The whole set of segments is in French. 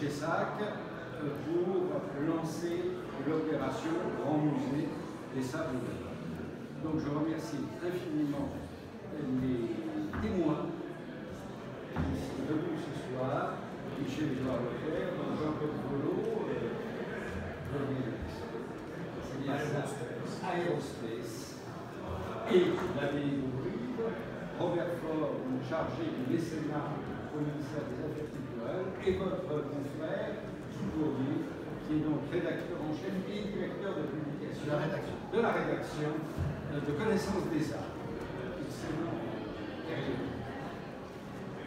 Pour lancer l'opération Grand Musée des Sables. Donc je remercie infiniment les témoins qui sont venus ce soir, Michel Edouard Leclerc, Jean-Claude Volo, Aerospace et l'abbaye d'Aubry, Robert Faure, chargé du mécénat au ministère des Affaires culturelles, et votre confrère, qui est donc rédacteur en chef et directeur de publication de la rédaction, de, la rédaction, euh, de connaissance des arts.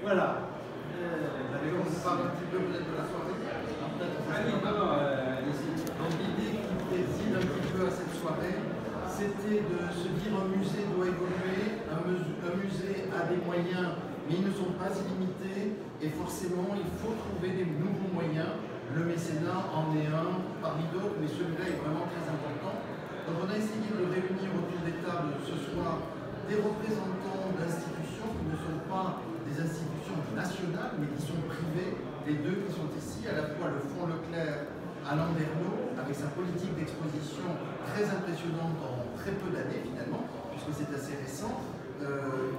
Voilà. Euh, Allez, on parle un petit peu peut-être de la soirée. Ah euh, Donc l'idée qui préside un petit peu à cette soirée, c'était de se dire un musée doit évoluer, un, un musée a des moyens, mais ils ne sont pas illimités, et forcément il faut trouver des nouveaux moyens. Le mécénat en est un parmi d'autres, mais celui-là est vraiment très important. Donc on a essayé de réunir autour des tables ce soir des représentants d'institutions qui ne sont pas des institutions nationales, mais qui sont privées, les deux qui sont ici, à la fois le Fonds Leclerc à Landerneau, avec sa politique d'exposition très impressionnante en très peu d'années finalement, puisque c'est assez récent, euh,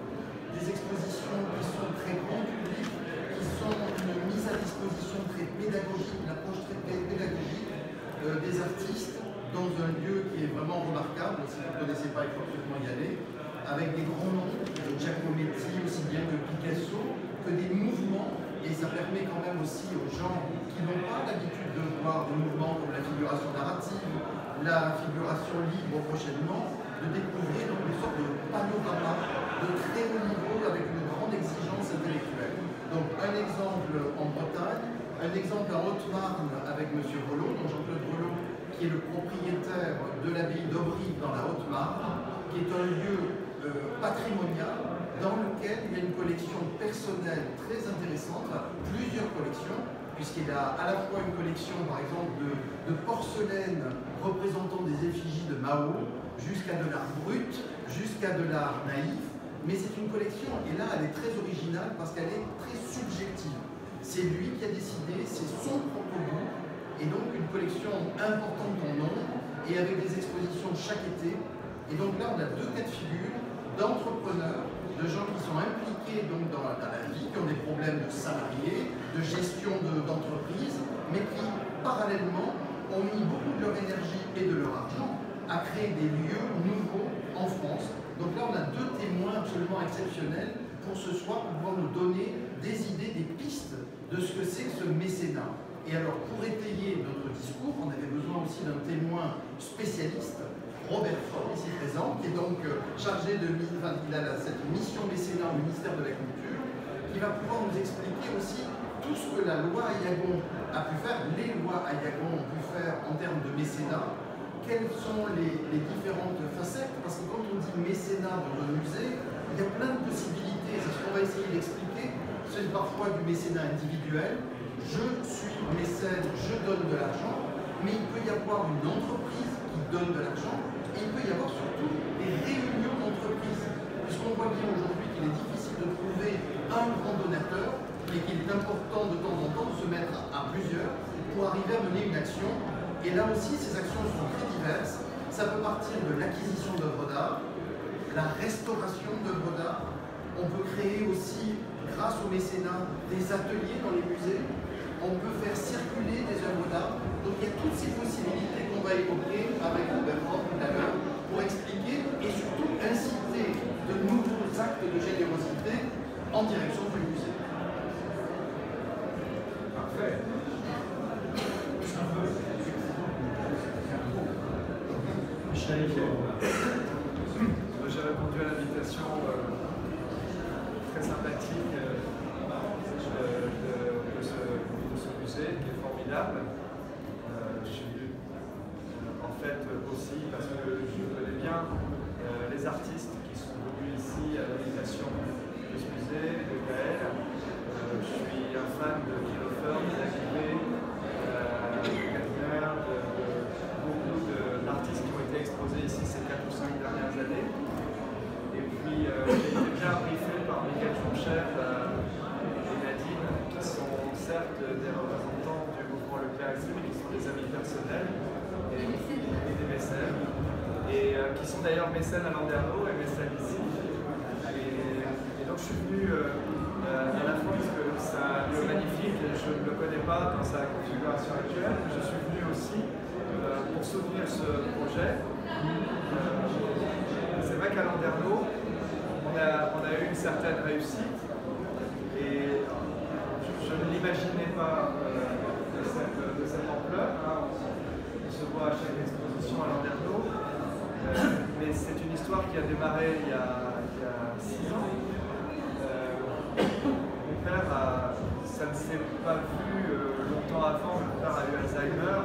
des expositions qui sont très grand public, qui sont une mise à disposition très pédagogique, une approche très pédagogique euh, des artistes dans un lieu qui est vraiment remarquable, si vous ne connaissez pas, il faut absolument y aller, avec des grands noms, Giacometti aussi bien que Picasso, que des mouvements, et ça permet quand même aussi aux gens qui n'ont pas l'habitude de voir des mouvements comme la figuration narrative, la figuration libre prochainement, de découvrir donc une sorte de panorama de très haut niveau avec une grande exigence intellectuelle. Donc un exemple en Bretagne, un exemple en Haute-Marne avec M. Rollo, donc Jean-Claude Rollo, qui est le propriétaire de l'abbaye d'Aubry dans la Haute-Marne, qui est un lieu euh, patrimonial dans lequel il y a une collection personnelle très intéressante, plusieurs collections, puisqu'il a à la fois une collection par exemple de, porcelaine représentant des effigies de Mao, jusqu'à de l'art brut, jusqu'à de l'art naïf, mais c'est une collection, et là elle est très originale parce qu'elle est très subjective. C'est lui qui a décidé, c'est son propre goût, et donc une collection importante en nombre, et avec des expositions chaque été. Et donc là on a deux cas de figure d'entrepreneurs, de gens qui sont impliqués dans, la vie, qui ont des problèmes de salariés, de gestion d'entreprise, mais qui parallèlement ont mis beaucoup de leur énergie et de leur argent à créer des lieux nouveaux en France. Donc là, on a deux témoins absolument exceptionnels pour ce soir pouvoir nous donner des idées, des pistes de ce que c'est ce mécénat. Et alors, pour étayer notre discours, on avait besoin aussi d'un témoin spécialiste Robert Faure, ici présent, qui est donc euh, chargé de cette mission mécénat au ministère de la Culture, qui va pouvoir nous expliquer aussi tout ce que la loi Ayagon a pu faire, les lois Ayagon ont pu faire en termes de mécénat, quelles sont les, différentes facettes, parce que quand on dit mécénat dans un musée, il y a plein de possibilités, c'est ce qu'on va essayer d'expliquer, c'est parfois du mécénat individuel, je suis mécène, je donne de l'argent, mais il peut y avoir une entreprise qui donne de l'argent, et il peut y avoir surtout des réunions d'entreprise. Puisqu'on voit bien aujourd'hui qu'il est difficile de trouver un grand donateur, et qu'il est important de temps en temps de se mettre à plusieurs pour arriver à mener une action. Et là aussi, ces actions sont très diverses. Ça peut partir de l'acquisition d'œuvres d'art, la restauration d'œuvres d'art. On peut créer aussi, grâce au mécénat, des ateliers dans les musées. On peut faire circuler des œuvres d'art. Donc il y a toutes ces possibilités qu'on va évoquer avec Robert tout à l'heure pour expliquer et surtout inciter de nouveaux actes de générosité en direction du musée. Parfait. J'ai répondu à l'invitation euh, très sympathique euh, de, ce, musée qui est formidable. Euh, je suis en fait aussi parce que je connais bien euh, les artistes qui sont venus ici à l'invitation de ce musée, de Gaël. Euh, je suis un fan de Kilofer, de Lakivé, euh, de, beaucoup d'artistes qui ont été exposés ici ces 4 ou 5 dernières années. Et puis j'ai été bien briefé par Michael Joncher et Nadine, qui sont certes des représentants qui sont d'ailleurs mécènes à Landerneau et mécènes ici. Et, donc je suis venu à la fois parce que ça est magnifique, je ne le connais pas dans sa configuration actuelle, je suis venu aussi pour soutenir ce projet. C'est vrai qu'à Landerneau, on a, on eu une certaine réussite et je, ne l'imaginais pas de, cette, ampleur. Hein. On, se voit à chaque exposition à Landerneau, mais c'est une histoire qui a démarré il y a, six ans. mon père, ça ne s'est pas vu longtemps avant, mon père a eu Alzheimer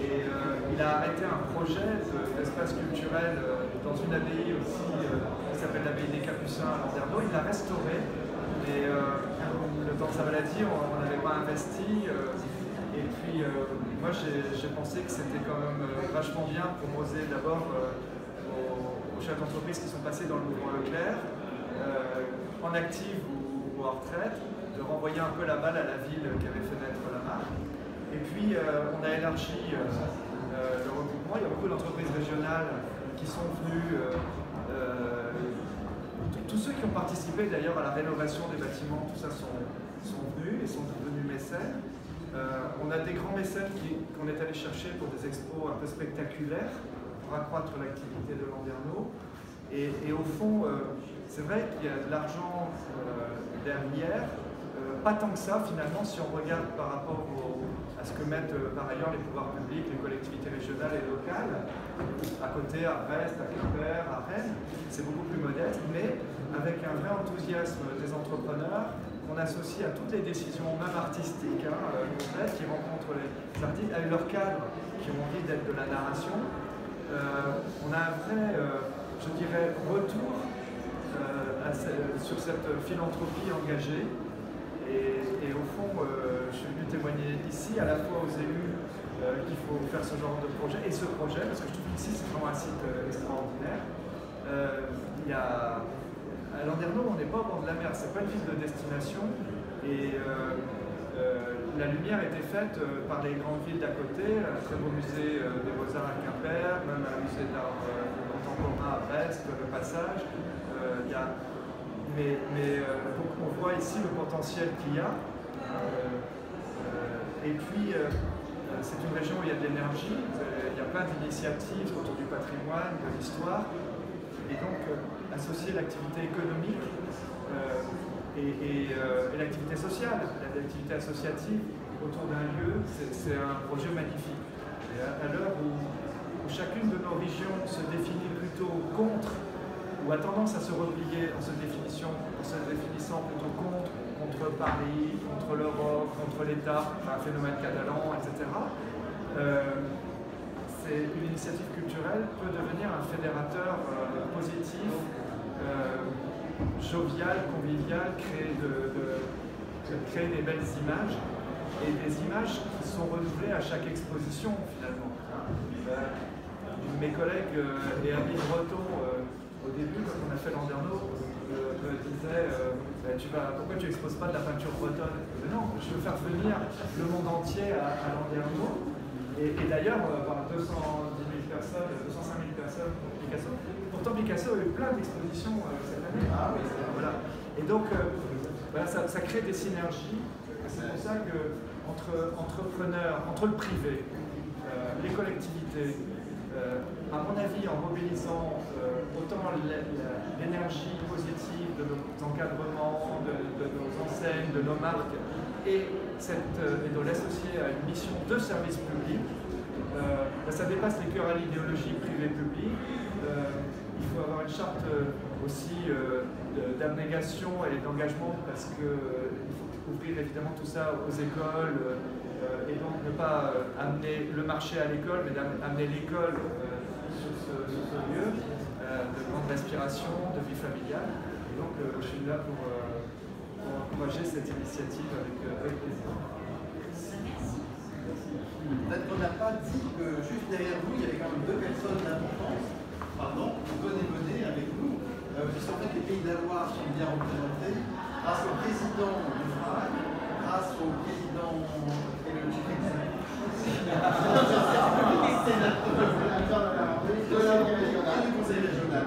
et il a arrêté un projet d'espace culturel dans une abbaye aussi qui s'appelle l'abbaye des Capucins à Landerneau. Il l'a restauré et le temps de sa maladie, on n'avait pas investi. et puis moi j'ai pensé que c'était quand même vachement bien pour proposer d'abord aux, chefs d'entreprise qui sont passés dans le mouvement Leclerc, en active ou, en retraite, de renvoyer un peu la balle à la ville qui avait fait naître la marque. Et puis on a élargi le regroupement. Il y a beaucoup d'entreprises régionales qui sont venues. tous ceux qui ont participé d'ailleurs à la rénovation des bâtiments, tout ça sont, sont venus et sont devenus mécènes. on a des grands mécènes qu'on est allé chercher pour des expos un peu spectaculaires pour accroître l'activité de Landerneau. Et, au fond, c'est vrai qu'il y a de l'argent derrière, pas tant que ça finalement si on regarde par rapport à ce que mettent par ailleurs les pouvoirs publics, les collectivités régionales et locales. À côté, à Brest, à Quimper, à Rennes, c'est beaucoup plus modeste, mais avec un vrai enthousiasme des entrepreneurs qu'on associe à toutes les décisions, même artistiques, hein, qui rencontrent les artistes, avec leurs cadres qui ont envie d'être de la narration. On a un vrai, je dirais, retour sur cette philanthropie engagée. Et, au fond, je suis venu témoigner ici à la fois aux élus qu'il faut faire ce genre de projet et ce projet, parce que je trouve qu'ici c'est vraiment un site extraordinaire. il y a, à Landerneau, on n'est pas au bord de la mer, c'est pas une ville de destination. Et la lumière été faite par les grandes villes d'à côté, un très beau musée des Beaux-Arts à Quimper, même un musée d'art contemporain à Brest, le Passage. Mais, on voit ici le potentiel qu'il y a. et puis, c'est une région où il y a de l'énergie, il y a plein d'initiatives autour du patrimoine, de l'histoire. Et donc, associer l'activité économique et, l'activité sociale, l'activité associative autour d'un lieu, c'est un projet magnifique. Et à, l'heure où, chacune de nos régions se définit plutôt contre ou a tendance à se replier en se, définition, en se définissant plutôt contre, contre Paris, contre l'Europe, contre l'État, un phénomène catalan, etc. c'est une initiative culturelle peut devenir un fédérateur positif, jovial, convivial, créer, de, créer des belles images et des images qui sont renouvelées à chaque exposition finalement. mes collègues et amis bretons au début, quand on a fait Landerneau, me disait tu vas, pourquoi tu n'exposes pas de la peinture bretonne? Non, je veux faire venir le monde entier à, à Landerneau. Et, d'ailleurs, par 210 000 personnes, 205 000 personnes Picasso. Pourtant, Picasso a eu plein d'expositions cette année. Ah, oui, voilà. Et donc, voilà, ça, ça, crée des synergies. C'est pour ça que entre entrepreneurs, entre le privé, les collectivités, à mon avis, en mobilisant autant l'énergie positive de nos encadrements, de, nos enseignes, de nos marques, et, cette, et de l'associer à une mission de service public, ça dépasse les querelles idéologiques privé-public. il faut avoir une charte aussi d'abnégation et d'engagement parce qu'il faut ouvrir évidemment tout ça aux écoles et donc ne pas amener le marché à l'école, mais amener l'école sur ce, lieu de grande respiration, de vie familiale. Et donc je suis là pour, encourager cette initiative avec, plaisir. Peut-être qu'on n'a pas dit que juste derrière vous, il y avait quand même deux personnes d'importance, pardon, vous venez mener avec nous, euh, puisqu'en fait les pays de la Loire sont bien représentés, grâce au président du FRAC, grâce au président et le du conseil régional.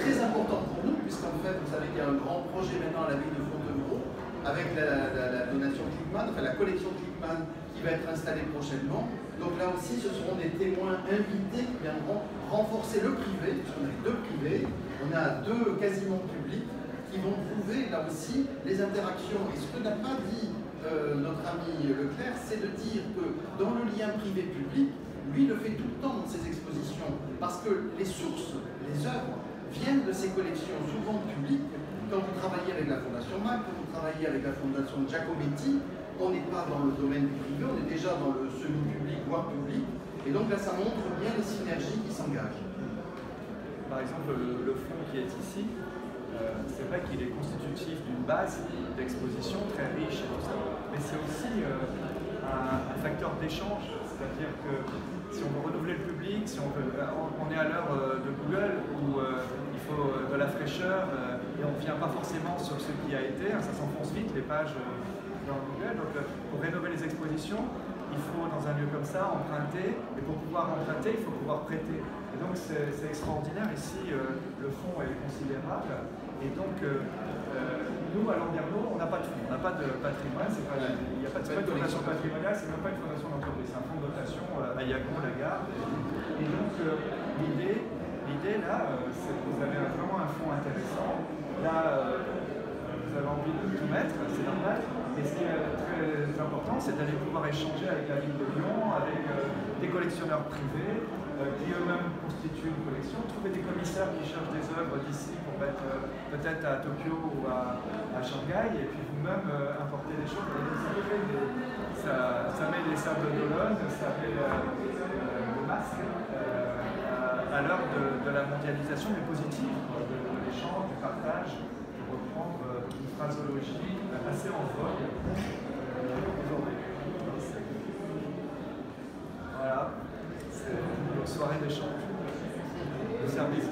Très important pour nous, puisqu'en fait, vous savez qu'il y a un grand projet maintenant à la ville de Fontevraud, avec la, la, la donation Clickman, enfin la collection Clickman qui va être installée prochainement. Donc là aussi, ce seront des témoins invités qui viendront renforcer le privé, puisqu'on a deux privés, on a deux quasiment publics, qui vont prouver là aussi les interactions. Et ce que n'a pas dit euh, notre ami Leclerc, c'est de dire que dans le lien privé-public, lui le fait tout le temps dans ses expositions, parce que les sources, les œuvres, viennent de ses collections souvent publiques. Quand vous travaillez avec la Fondation MAC, quand vous travaillez avec la Fondation Giacometti, on n'est pas dans le domaine du privé, on est déjà dans le semi-public, voire public. Et donc là, ça montre bien les synergies qui s'engagent. Par exemple, le, fond qui est ici, euh, c'est vrai qu'il est constitutif d'une base d'exposition très riche et tout ça, mais c'est aussi euh, un, facteur d'échange, c'est-à-dire que si on veut renouveler le public, si on, veut, on est à l'heure euh, de Google où il faut de la fraîcheur et on ne vient pas forcément sur ce qui a été, hein, ça s'enfonce vite les pages Google. Donc euh, pour rénover les expositions, il faut dans un lieu comme ça emprunter, et pour pouvoir emprunter, il faut pouvoir prêter. Et donc c'est extraordinaire, ici euh, le fonds est considérable, et donc euh, nous à Landerneau, on n'a pas de fonds, on n'a pas de patrimoine, il n'y a pas, de fondation patrimoniale, c'est même pas une fondation d'entreprise, c'est un fonds de dotation à Yagon, la gare. Et donc l'idée, l'idée là, c'est que vous avez vraiment un fonds intéressant. Là, vous avez envie de tout mettre, c'est normal. Et ce qui est très important, c'est d'aller pouvoir échanger avec la ville de Lyon, avec euh, des collectionneurs privés, euh, qui eux-mêmes constituent une collection, trouver des commissaires qui cherchent des œuvres d'ici pour mettre euh, peut-être à Tokyo ou à, Shanghai, et puis vous-même importer des choses. ça, met les sables d'Olonne, ça met le masque à, l'heure de, la mondialisation, mais positive, de, l'échange, du partage, reprendre une phrasologie assez en vogue euh, aujourd'hui. Voilà, c'est une soirée d'échange. Le service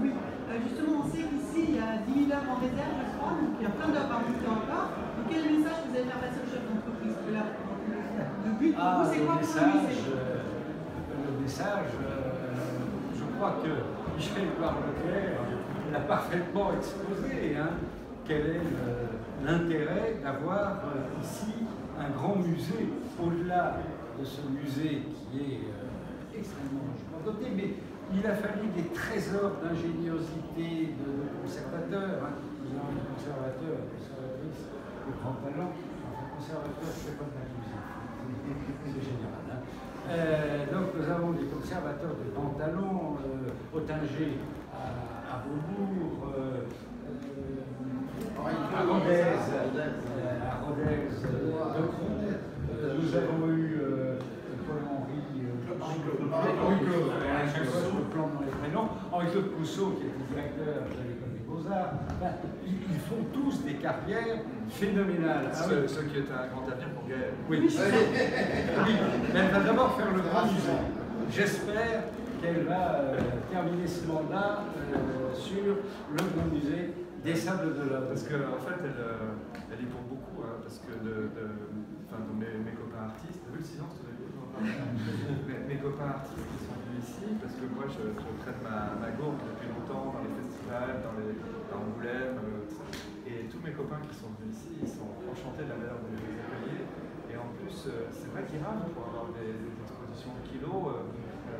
Oui, euh, justement, on sait qu'ici, il y a 10 000 œuvres en réserve, je crois, donc il y a plein d'œuvres à monter encore. Donc, quel message vous allez faire passer aux chefs d'entreprise Le but pour ah, vous, c'est quoi le message, euh, Le message, je crois que Michel Leclerc l'a parfaitement exposé. Hein quel est l'intérêt d'avoir euh, ici un grand musée, au-delà de ce musée qui est euh, extrêmement doté, mais il a fallu des trésors d'ingéniosité de, conservateurs. Hein. Nous avons des conservateurs, conservatrices de grand talent. Enfin, conservateur, c'est pas de la c'est général. Hein. Euh, donc nous avons des conservateurs de grand talent, euh, à, à Beaubourg, à Rodez, à Rodez, nous avons eu Paul-Henri Henri-Claude, à chaque fois je plante dans les prénoms, Henri-Claude Cousseau qui était directeur de l'école des Beaux-Arts, ils font tous des carrières phénoménales. Ceux, ceux qui étaient un grand avenir pour Gaël. Oui, oui. mais elle va d'abord faire le grand musée. J'espère qu'elle va euh, terminer ce mandat euh, sur le grand musée des sables de l'Homme. Parce qu'en en fait, elle, euh, elle, est pour beaucoup, hein, parce que de, de, mes, mes, copains artistes, vu le silence tout mes, mes copains artistes qui sont venus ici, parce que moi je, je traite ma, ma gourde depuis longtemps dans les festivals, dans, les, Angoulême, euh, et tous mes copains qui sont venus ici, ils sont enchantés de la valeur de les accueillir. Et en plus, euh, c'est vrai qu'ils rament pour avoir des, des expositions de kilos.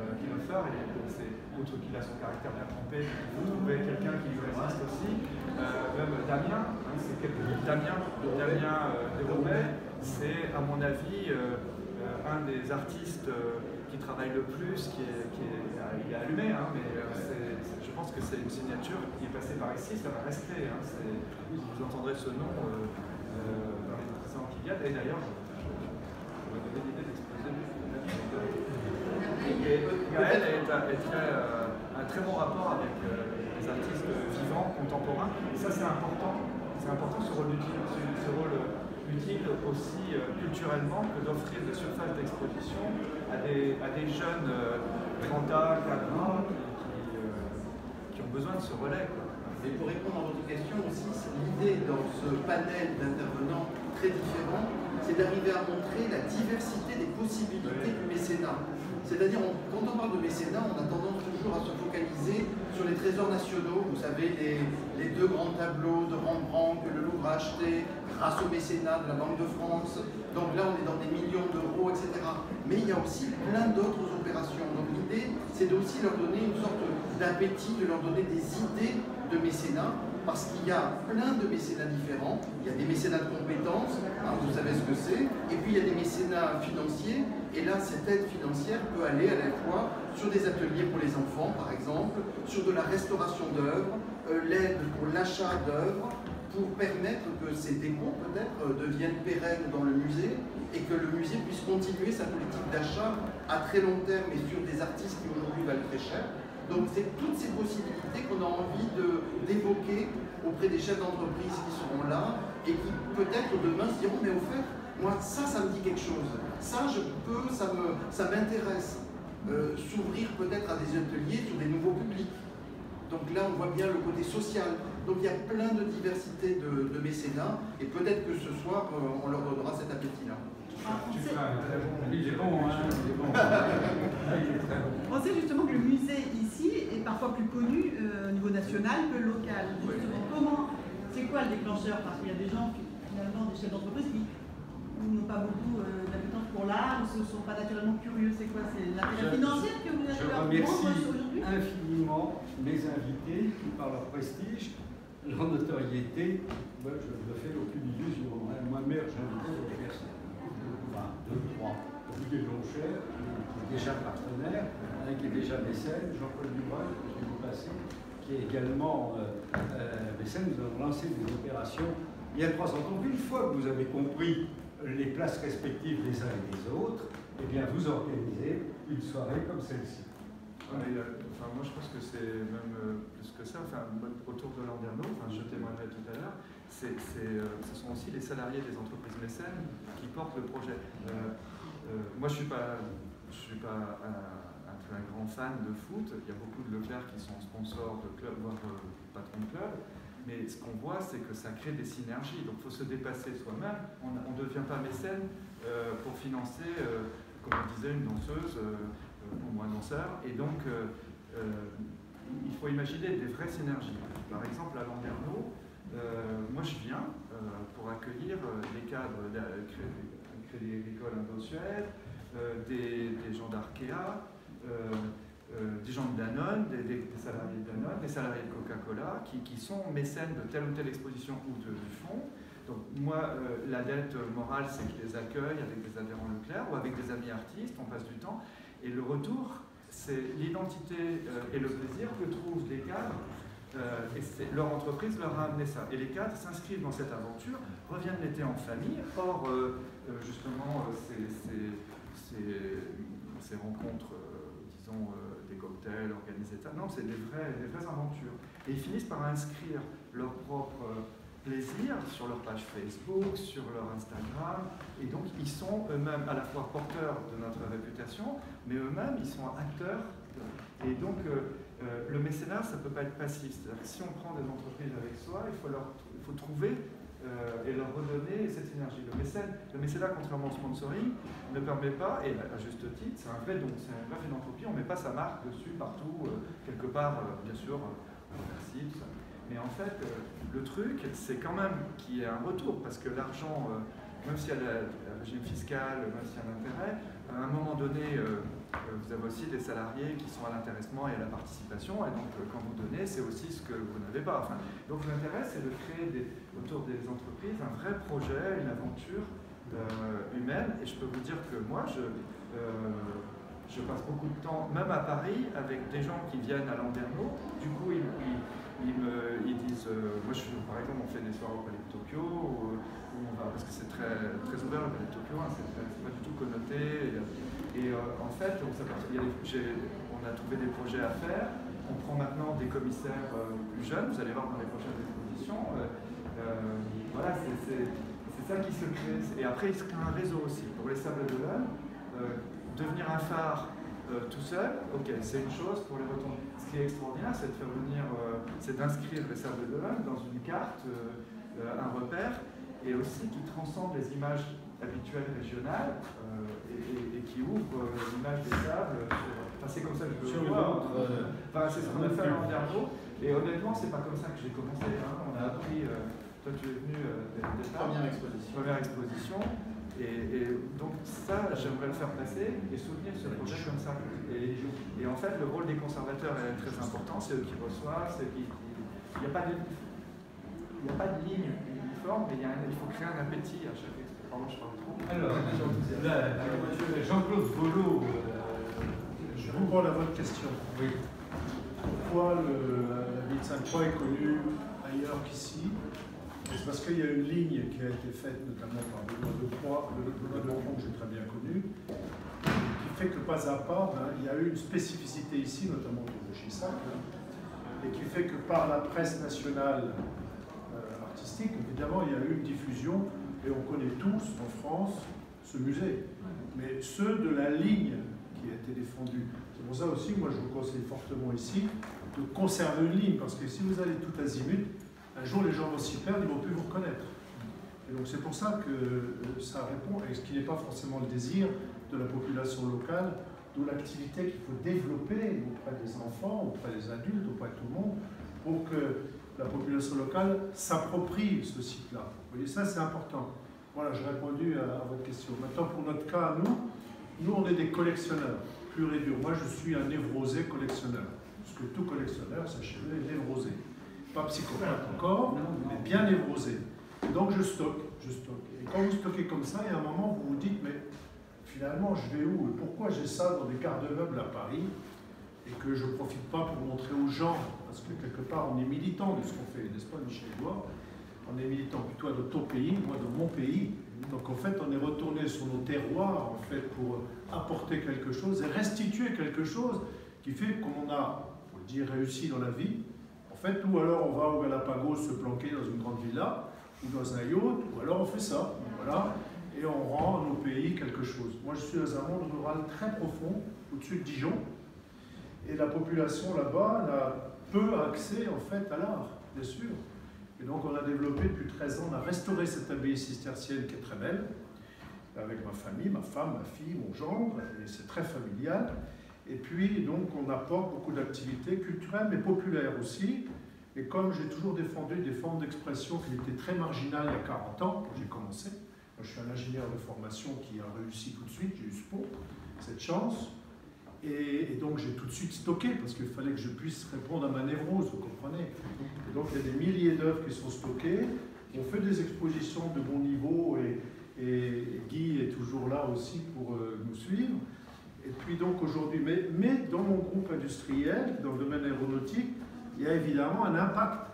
Euh, qui le faire, et c'est outre qu'il a son caractère bien trempé, vous trouvez quelqu'un qui lui résiste aussi. Euh, même Damien, hein, c'est Damien, Damien euh, c'est à mon avis un des artistes qui travaille le plus, qui est, il est allumé, hein, mais je pense que c'est une signature qui est passée par ici, ça va rester. Hein, vous entendrez ce nom dans les présents qui viennent, et d'ailleurs, je, je, je, donner l'idée et Gaël est, euh, un très bon rapport avec euh, les artistes vivants, contemporains. Et ça, c'est important. C'est important ce rôle utile, utile aussi euh, culturellement que d'offrir des surfaces d'exposition à des, jeunes euh, 30 ans, qui, qui, ont besoin de ce relais. Et pour répondre à votre question aussi, l'idée dans ce panel d'intervenants très différents, c'est d'arriver à montrer la diversité des possibilités du mécénat. C'est-à-dire, quand on parle de mécénat, on a tendance toujours à se focaliser sur les trésors nationaux. Vous savez, les, les deux grands tableaux de Rembrandt que le Louvre a achetés grâce au mécénat de la Banque de France. Donc là, on est dans des millions d'euros, etc. Mais il y a aussi plein d'autres opérations. Donc l'idée, c'est aussi leur donner une sorte d'appétit, de leur donner des idées de mécénat parce qu'il y a plein de mécénats différents. Il y a des mécénats de compétences, hein, vous savez ce que c'est, et puis il y a des mécénats financiers, et là, cette aide financière peut aller à la fois sur des ateliers pour les enfants, par exemple, sur de la restauration d'œuvres, euh, l'aide pour l'achat d'œuvres, pour permettre que ces dépôts, peut-être, euh, deviennent pérennes dans le musée, et que le musée puisse continuer sa politique d'achat à très long terme et sur des artistes qui aujourd'hui valent très cher. Donc c'est toutes ces possibilités qu'on a envie d'évoquer auprès des chefs d'entreprise qui seront là et qui peut-être demain se diront mais au fait, moi ça, ça me dit quelque chose. Ça, je peux, ça me, ça m'intéresse. Euh, s'ouvrir peut-être à des ateliers sur des nouveaux publics. Donc là, on voit bien le côté social. Donc il y a plein de diversité de, de mécénats et peut-être que ce soir, euh, on leur donnera cet appétit-là. Il est bon, hein Il est bon. On sait justement que le musée est parfois plus connu euh, au niveau national que local. Comment, c'est quoi le déclencheur? Parce qu'il y a des gens, finalement, des chefs d'entreprise qui n'ont pas beaucoup euh, d'appétence pour l'art, ou ne sont pas naturellement curieux. C'est quoi? C'est l'intérêt financier que vous avez Je remercie infiniment mes invités qui, par leur prestige, leur notoriété, moi, je le fais au plus milieu du Moi-même, j'invite des personnes enfin deux, trois. Olivier Longcher, qui est déjà partenaire, un qui est déjà mécène, Jean-Paul Dubois, que vu passer, qui est également euh, euh, mécène. Nous avons lancé des opérations il y a trois ans. Donc une fois que vous avez compris les places respectives des uns et des autres, eh bien vous organisez une soirée comme celle-ci. Euh, enfin, moi je pense que c'est même plus que ça. Enfin, autour de Landerneau, enfin, je témoignerai tout à l'heure, ce sont aussi les salariés des entreprises mécènes qui portent le projet. Moi, je ne suis pas, je suis pas un, grand fan de foot. Il y a beaucoup de Leclerc qui sont sponsors de clubs, voire euh, patrons de clubs. Mais ce qu'on voit, c'est que ça crée des synergies. Donc il faut se dépasser soi-même. On ne devient pas mécène pour financer, comme on disait, une danseuse ou un danseur. Et donc, il faut imaginer des vraies synergies. Par exemple, à Landerneau, moi je viens pour accueillir les cadres Agricole Indo-Suède, euh, des, gens d'Arkea, euh, euh, des gens de Danone, des, salariés de Danone, des salariés de Coca-Cola, qui, sont mécènes de telle ou telle exposition ou de, fonds. Donc moi, la dette morale, c'est que les accueille avec des adhérents Leclerc ou avec des amis artistes, on passe du temps. Et le retour, c'est l'identité et le plaisir que trouvent les cadres euh, et leur entreprise leur a amené ça. Et les cadres s'inscrivent dans cette aventure, reviennent l'été en famille. Or, euh, euh, justement, ces, ces, rencontres, disons, des cocktails organisés, non, c'est des des vraies aventures. Et ils finissent par inscrire leur propre plaisir sur leur page Facebook, sur leur Instagram, et donc ils sont eux-mêmes à la fois porteurs de notre réputation, mais eux-mêmes ils sont acteurs. Et donc euh, le mécénat, ça ne peut pas être passif. C'est-à-dire que si on prend des entreprises avec soi, il faut, leur, faut trouver euh, et leur redonner cette énergie. Le, mécène, le mécénat, contrairement au sponsoring, ne permet pas, et à juste titre, c'est un vrai don, c'est un vrai philanthropie, on ne met pas sa marque dessus partout, euh, quelque part, bien sûr, merci, tout ça. Mais en fait, le truc, c'est quand même qu'il y ait un retour, parce que l'argent, même s'il y a le régime fiscal, même s'il y a un intérêt, à un moment donné, euh, vous avez aussi des salariés qui sont à l'intéressement et à la participation, et donc euh, quand vous donnez, c'est aussi ce que vous n'avez pas. Donc l'intérêt, c'est de créer autour des entreprises un vrai projet, une aventure euh, humaine, et je peux vous dire que moi, je, passe beaucoup de temps, même à Paris, avec des gens qui viennent à Landerneau, du coup, ils, me, ils disent, moi je, par exemple, on fait des soirées au Palais de Tokyo, où, on va, parce que c'est très, très ouvert le Palais de Tokyo, hein, c'est pas du tout connoté. Et euh, en fait, on, a trouvé des projets à faire. On prend maintenant des commissaires euh, plus jeunes, vous allez voir dans les prochaines expositions. Euh, voilà, c'est ça qui se crée. Et après, il se crée un réseau aussi. Pour les Sables de devenir un phare tout seul, ok, c'est une chose pour les retours. Ce qui est extraordinaire, c'est de faire venir, c'est d'inscrire les Sables de dans une carte, un repère, et aussi qui transcende les images habituel régional et, qui ouvre l'image des sables. Enfin, c'est comme ça que je le vois. Enfin, c'est ce qu'on a fait à Landerneau. Et honnêtement, c'est pas comme ça que j'ai commencé. Hein. On a appris. toi, tu es venu dès le départ. Première exposition. Première exposition. Et, donc ça, j'aimerais le faire passer et soutenir ce projet comme ça. Et, et, en fait, le rôle des conservateurs est très important. C'est eux qui reçoivent, c'est qui, il n'y a pas de il n'y a pas de ligne uniforme, mais il, il faut créer un appétit à chaque. Pardon, je parle trop. Alors, Jean-Claude Volo, euh, je réponds à votre question. Oui. Pourquoi le, la ville de Sainte-Croix est connue ailleurs qu'ici? C'est parce qu'il y a une ligne qui a été faite notamment par Benoît de Croix, Benoît de Croix que j'ai très bien connu, qui fait que pas à pas, ben, il y a eu une spécificité ici, notamment autour de Chissac, hein, et qui fait que par la presse nationale euh, artistique, évidemment, il y a eu une diffusion, et on connaît tous en France ce musée. Mais ceux de la ligne qui a été défendue, c'est pour ça aussi, moi je vous conseille fortement ici de conserver une ligne, parce que si vous allez tout azimut, un jour les gens vont s'y perdre, ils ne vont plus vous reconnaître. Et donc c'est pour ça que euh, ça répond, et ce qui n'est pas forcément le désir de la population locale, d'où l'activité qu'il faut développer auprès des enfants, auprès des adultes, auprès de tout le monde, pour que la population locale s'approprie ce site-là. Vous voyez, ça c'est important. Voilà, j'ai répondu à, votre question. Maintenant, pour notre cas, nous, nous on est des collectionneurs, pur et dur. Moi, je suis un névrosé collectionneur. Parce que tout collectionneur, sachez-le, est névrosé pas psychopathe encore, mais bien névrosé. Donc je stocke, je stocke. Et quand vous stockez comme ça, il y a un moment où vous vous dites, mais finalement, je vais où Pourquoi j'ai ça dans des garde-meubles à Paris et que je ne profite pas pour montrer aux gens Parce que quelque part, on est militant de ce qu'on fait, n'est-ce pas, Michel Edouard On est militant plutôt dans ton pays, moi dans mon pays. Donc en fait, on est retourné sur nos terroirs en fait, pour apporter quelque chose et restituer quelque chose qui fait qu'on a, on le dire, réussi dans la vie, ou alors on va au Galapagos se planquer dans une grande villa, ou dans un yacht, ou alors on fait ça, voilà, et on rend nos pays quelque chose. Moi, je suis dans un monde rural très profond, au-dessus de Dijon, et la population là-bas n'a peu accès, en fait, à l'art, bien sûr. Et donc, on a développé depuis 13 ans, on a restauré cette abbaye cistercienne qui est très belle, avec ma famille, ma femme, ma fille, mon gendre, et c'est très familial. Et puis, donc, on apporte beaucoup d'activités culturelles, mais populaires aussi. Et comme j'ai toujours défendu des formes d'expression qui étaient très marginales il y a 40 ans, quand j'ai commencé, moi, je suis un ingénieur de formation qui a réussi tout de suite, j'ai eu ce pot, cette chance. Et, donc, j'ai tout de suite stocké, parce qu'il fallait que je puisse répondre à ma névrose, vous comprenez Et donc, il y a des milliers d'œuvres qui sont stockées. On fait des expositions de bon niveau, et, Guy est toujours là aussi pour euh, nous suivre. Et puis donc aujourd'hui, mais, dans mon groupe industriel, dans le domaine aéronautique, il y a évidemment un impact.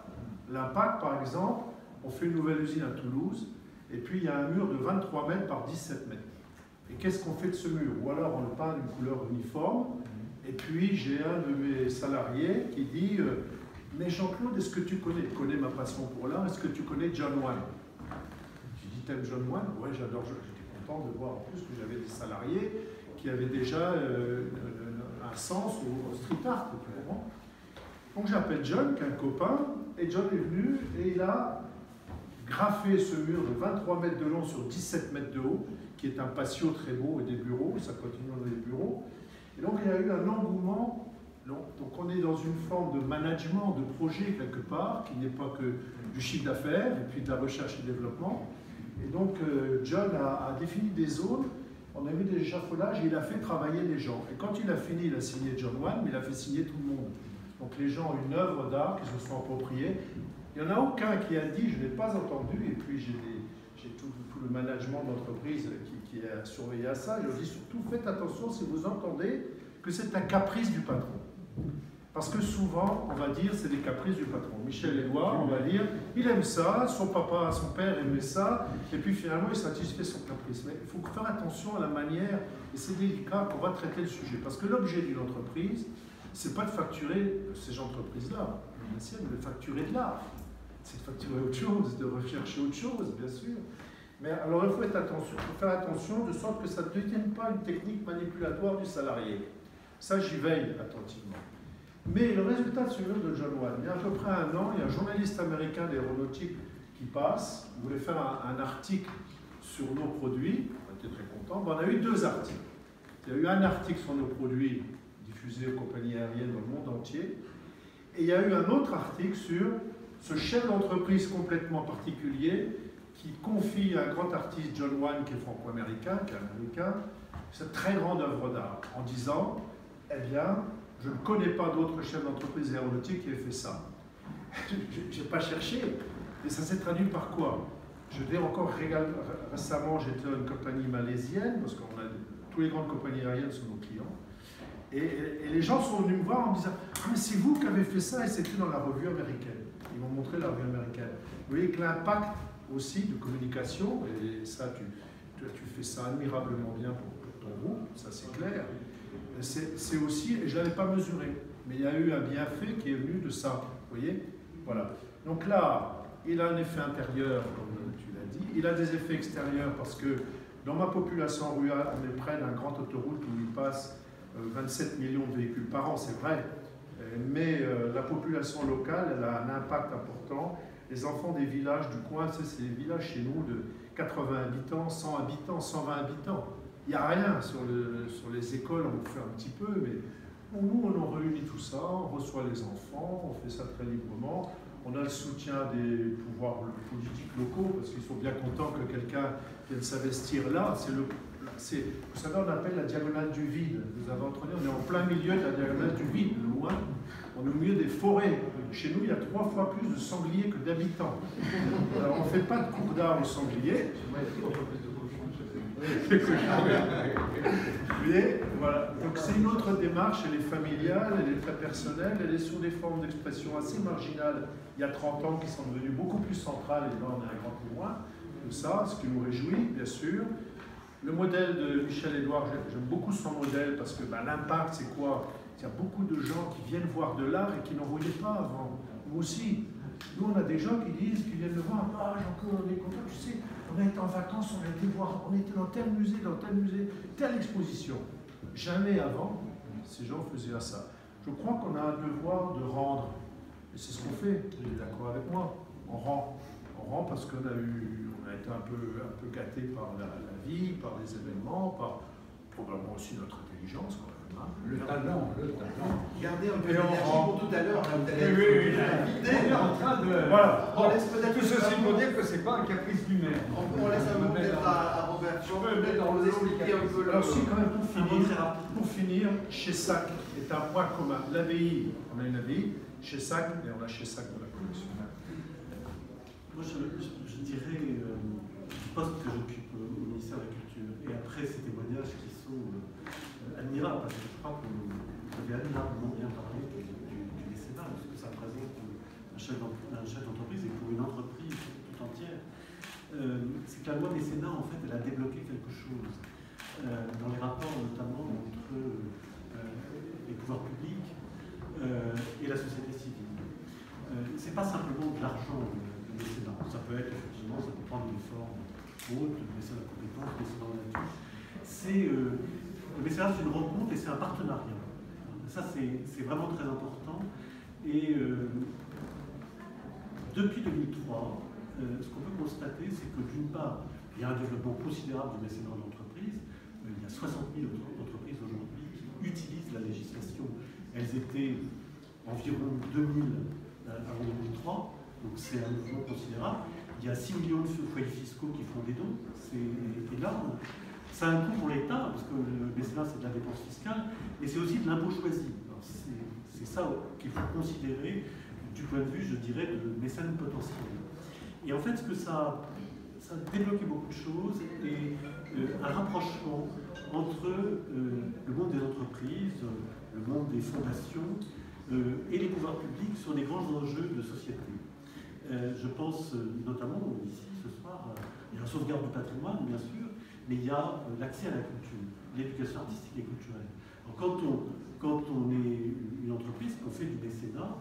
L'impact, par exemple, on fait une nouvelle usine à Toulouse, et puis il y a un mur de 23 mètres par 17 mètres. Et qu'est-ce qu'on fait de ce mur? Ou alors on le peint d'une couleur uniforme, et puis j'ai un de mes salariés qui dit euh, Mais Jean-Claude, est-ce que tu connais, connais ma passion pour l'art, est-ce que tu connais John Wayne? Je dis T'aimes John Wayne? Ouais, j'adore, j'étais content de voir en plus que j'avais des salariés qui avait déjà euh, un sens au street art, Donc j'appelle John, qui est un copain, et John est venu et il a graffé ce mur de 23 mètres de long sur 17 mètres de haut, qui est un patio très beau et des bureaux, ça continue dans les bureaux. Et donc il y a eu un engouement. Donc on est dans une forme de management de projet quelque part, qui n'est pas que du chiffre d'affaires et puis de la recherche et développement. Et donc euh, John a défini des zones on a vu des échafaudages il a fait travailler les gens. Et quand il a fini, il a signé John Wayne, mais il a fait signer tout le monde. Donc les gens ont une œuvre d'art qui se sont appropriées. Il n'y en a aucun qui a dit, je n'ai pas entendu, et puis j'ai tout, le management de l'entreprise qui, qui, a surveillé à ça. Je dis surtout, faites attention si vous entendez que c'est un caprice du patron. Parce que souvent, on va dire, c'est des caprices du patron. Michel Édouard, on va dire, il aime ça, son papa, son père aimait ça, et puis finalement, il satisfait son caprice. Mais il faut faire attention à la manière, et c'est délicat qu'on va traiter le sujet. Parce que l'objet d'une entreprise, c'est pas de facturer ces entreprises-là, mais de facturer de l'art. C'est de facturer autre chose, de rechercher autre chose, bien sûr. Mais alors, il faut être attention, faut faire attention de sorte que ça ne devienne pas une technique manipulatoire du salarié. Ça, j'y veille attentivement. Mais le résultat de ce livre de John Wayne, il y a à peu près un an, il y a un journaliste américain d'aéronautique qui passe, il voulait faire un, article sur nos produits, on était très contents, ben, on a eu deux articles. Il y a eu un article sur nos produits diffusés aux compagnies aériennes dans le monde entier, et il y a eu un autre article sur ce chef d'entreprise complètement particulier qui confie à un grand artiste, John Wayne, qui est franco-américain, qui est américain, cette très grande œuvre d'art, en disant, eh bien, je ne connais pas d'autres chefs d'entreprise aéronautique qui aient fait ça. Je n'ai pas cherché, et ça s'est traduit par quoi? Je encore récemment, j'étais dans une compagnie malaisienne, parce que tous les grandes compagnies aériennes sont nos clients, et, les gens sont venus me voir en me disant Ah, mais c'est vous qui avez fait ça, et c'était dans la revue américaine. Ils m'ont montré la revue américaine. Vous voyez que l'impact aussi de communication, et ça, tu, fais ça admirablement bien pour, ton groupe, ça c'est clair, c'est aussi, et je ne l'avais pas mesuré, mais il y a eu un bienfait qui est venu de ça. Vous voyez? Voilà. Donc là, il a un effet intérieur, comme tu l'as dit, il a des effets extérieurs parce que dans ma population rurale, on est près d'un grand autoroute où il passe 27 euh, millions de véhicules par an, c'est vrai, euh, mais euh, la population locale, elle a un impact important. Les enfants des villages du coin, c'est des villages chez nous de 80 habitants, 100 habitants, 120 habitants. Il n'y a rien sur, le, sur, les écoles, on fait un petit peu, mais nous, on en réunit tout ça, on reçoit les enfants, on fait ça très librement. On a le soutien des pouvoirs politiques locaux, parce qu'ils sont bien contents que quelqu'un vienne s'investir là. Vous savez, on appelle la diagonale du vide. Vous avez entendu, on est en plein milieu de la diagonale du vide, loin. On est au milieu des forêts. Chez nous, il y a trois fois plus de sangliers que d'habitants. Alors, on ne fait pas de cours d'art aux sangliers. Voilà. Donc c'est une autre démarche, elle est familiale, elle est très personnelle, elle est sur des formes d'expression assez marginales il y a 30 ans qui sont devenues beaucoup plus centrales et là on est un grand témoin de ça, ce qui nous réjouit bien sûr. Le modèle de Michel Edouard, j'aime beaucoup son modèle parce que ben, l'impact, c'est quoi? Il y a beaucoup de gens qui viennent voir de l'art et qui n'en voyaient pas avant. Nous aussi. Nous, on a des gens qui disent, qui viennent le voir, ah, Jean-Claude, on est content, tu sais, on a été en vacances, on a été voir, on était dans tel musée, dans tel musée, telle exposition. Jamais avant, ces gens faisaient ça. Je crois qu'on a un devoir de rendre, et c'est ce qu'on fait, vous êtes d'accord avec moi, on rend. On rend parce qu'on a eu, on a été un peu, un peu gâté par la, par les événements, par probablement aussi notre intelligence. Le talent, le talent. Gardez un peu d'énergie pour tout à l'heure. Oui, oui, oui. On est en train de. Voilà. On laisse peut-être tout ceci pour dire que c'est pas un caprice du maire. On, laisse un mot peut-être à, Robert. Si on veut nous expliquer un peu. Alors si quand même pour finir, pour finir, chez SAC est un point commun. L'ABI, on a une ABI, chez SAC et on a chez SAC de la collection. Moi, je, dirais. Euh, poste que j'occupe au ministère de la Culture. Et après ces témoignages qui euh, parce que je crois que vous avez admirablement bien parlé du, du, mécénat, ce que ça représente un chef d'entreprise et pour une entreprise tout entière. Euh, c'est que la loi mécénat, en fait, elle a débloqué quelque chose euh, dans les rapports notamment entre les pouvoirs publics et la société civile. c'est pas simplement de l'argent, le mécénat. Ça peut être, effectivement, ça peut prendre une forme autre, le mécénat de compétences, le de nature. C'est, euh, le mécénat, c'est une rencontre et c'est un partenariat. Ça, c'est vraiment très important. Et euh, depuis 2003, euh, ce qu'on peut constater, c'est que d'une part, il y a un développement considérable du mécénat d'entreprise. il y a 60 000 entreprises aujourd'hui qui utilisent la législation. Elles étaient environ 2000 avant 2003, donc c'est un mouvement considérable. Il y a 6 millions de foyers fiscaux qui font des dons, c'est énorme. Ça a un coût pour l'État, parce que le mécénat, c'est de la dépense fiscale, et c'est aussi de l'impôt choisi. C'est ça qu'il faut considérer du point de vue, je dirais, de mécène potentiel. Et en fait, ce que ça, ça a débloqué beaucoup de choses, et euh, un rapprochement entre euh, le monde des entreprises, le monde des fondations euh, et les pouvoirs publics sur les grands enjeux de société. Euh, je pense euh, notamment ici ce soir, euh, a la sauvegarde du patrimoine, bien sûr, mais il y a l'accès à la culture, l'éducation artistique et culturelle. quand, on, est une entreprise, qu'on fait du mécénat,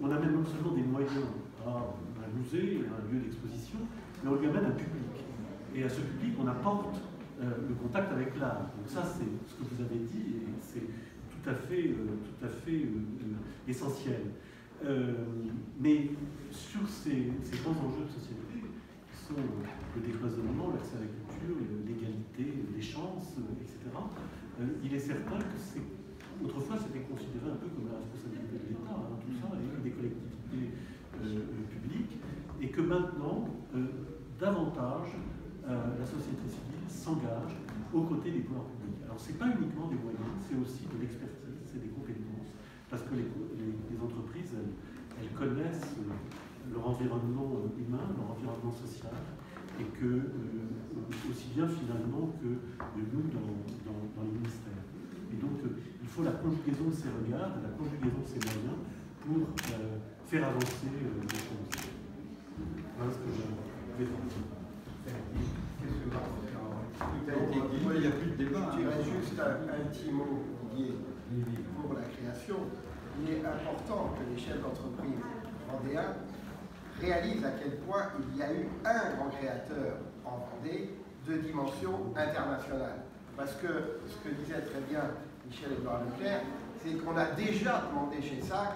on amène non seulement des moyens à un musée, à un lieu d'exposition, mais on lui amène un public. Et à ce public, on apporte le contact avec l'art. Donc ça, c'est ce que vous avez dit, et c'est tout à fait, essentiel. mais sur ces, grands enjeux de société, qui sont le décloisonnement, l'accès à la l'égalité, les chances, etc. il est certain que c'est Autrefois, c'était considéré un peu comme la responsabilité de l'État, hein, tout ça, et des collectivités publiques, et que maintenant, davantage, la société civile s'engage aux côtés des pouvoirs publics. Alors, ce n'est pas uniquement des moyens, c'est aussi de l'expertise, c'est des compétences, parce que les, entreprises, elles, connaissent euh, leur environnement euh, humain, leur environnement social, et que, euh, aussi bien finalement que nous dans, dans, le ministère. Et donc, il faut la conjugaison de ces regards, la conjugaison de ces moyens pour faire avancer les choses. Voilà ce que je vais il n'y a plus de débat. Je dirais juste un, petit mot pour la création. Il est important que les chefs d'entreprise vendéens réalisent à quel point il y a eu un grand créateur en Vendée de dimension internationale. Parce que ce que disait très bien Michel-Édouard Leclerc, c'est qu'on a déjà demandé chez SAC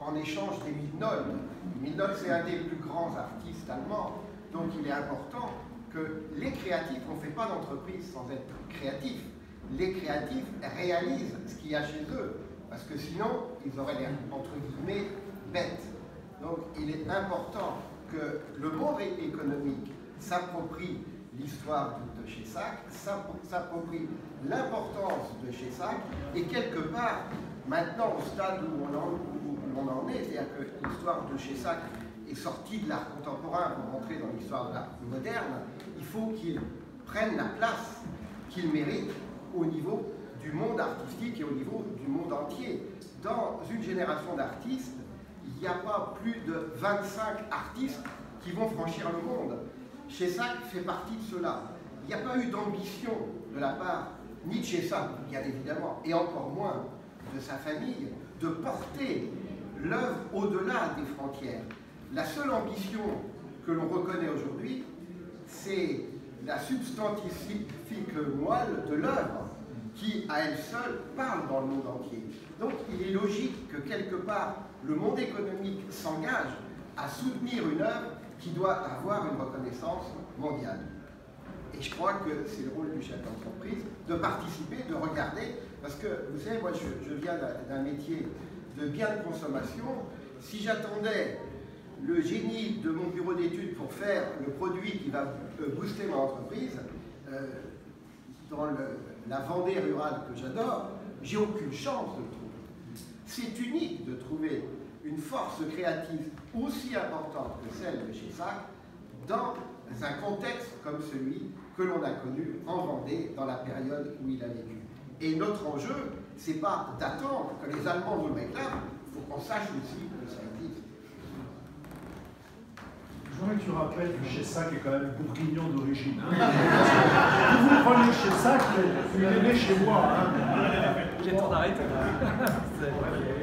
en échange des Midnold. Midnold, c'est un des plus grands artistes allemands, donc il est important que les créatifs, on ne fait pas d'entreprise sans être créatif. Les créatifs réalisent ce qu'il y a chez eux, parce que sinon, ils auraient l'air, entre guillemets, bêtes. Donc, il est important que le monde économique s'approprie l'histoire de chez SAC, s'approprie l'importance de chez SAC, et quelque part, maintenant, au stade où on en, est, c'est-à-dire que l'histoire de chez SAC est sortie de l'art contemporain pour rentrer dans l'histoire de l'art moderne, il faut qu'il prenne la place qu'il mérite au niveau du monde artistique et au niveau du monde entier. Dans une génération d'artistes, n'y a pas plus de 25 artistes qui vont franchir le monde. Chez fait partie de cela. Il n'y a pas eu d'ambition de la part ni de chez bien évidemment, et encore moins de sa famille, de porter l'œuvre au-delà des frontières. La seule ambition que l'on reconnaît aujourd'hui, c'est la substantifique moelle de l'œuvre qui, à elle seule, parle dans le monde entier. Donc il est logique que quelque part, le monde économique s'engage à soutenir une œuvre qui doit avoir une reconnaissance mondiale. Et je crois que c'est le rôle du chef d'entreprise de participer, de regarder, parce que vous savez, moi je, viens d'un métier de biens de consommation. Si j'attendais le génie de mon bureau d'études pour faire le produit qui va euh, booster mon entreprise, euh, dans la Vendée rurale que j'adore, j'ai aucune chance de. C'est unique de trouver une force créative aussi importante que celle de chez SAC dans un contexte comme celui que l'on a connu en Vendée dans la période où il a vécu. Et notre enjeu, c'est pas d'attendre que les Allemands nous le réclament, il faut qu'on sache aussi que ça existe. Je voudrais que tu rappelles que Chessac est quand même bourguignon d'origine. Hein. vous prenez Chessac, est né chez moi. Hein. J'ai le temps d'arrêter.